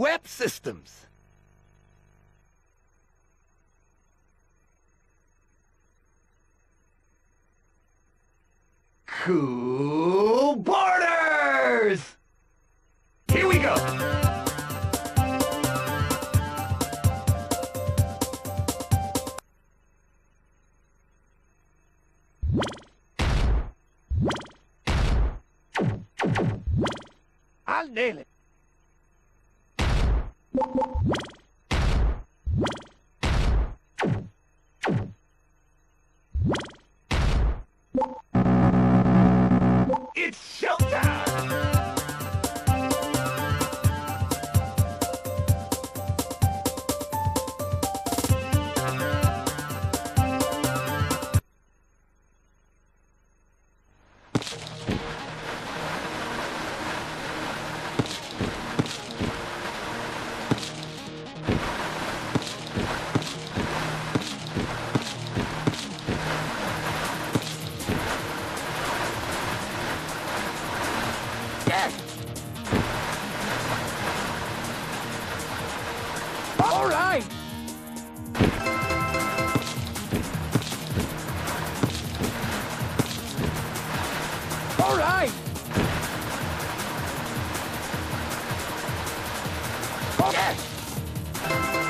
UEP systems. Cool Boarders! Here we go! I'll nail it. Yes! All right! All right! Yes!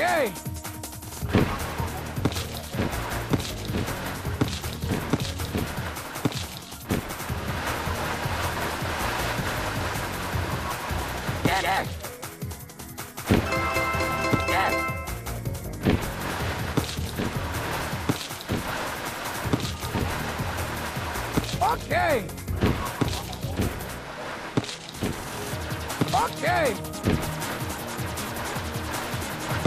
Okay! Okay! Okay!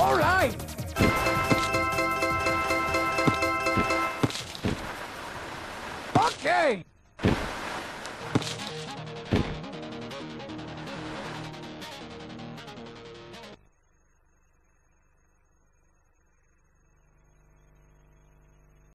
All right. Okay.